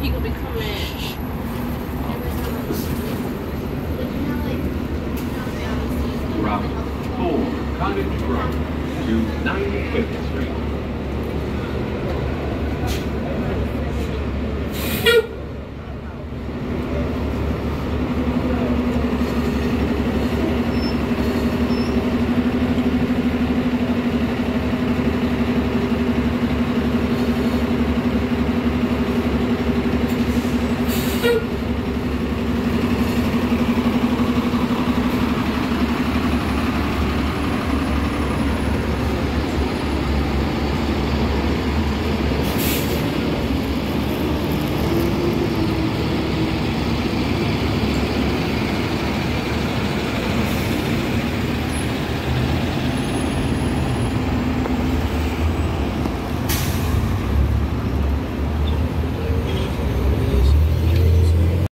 he gonna be coming. Route 4, Cottage Grove to 95th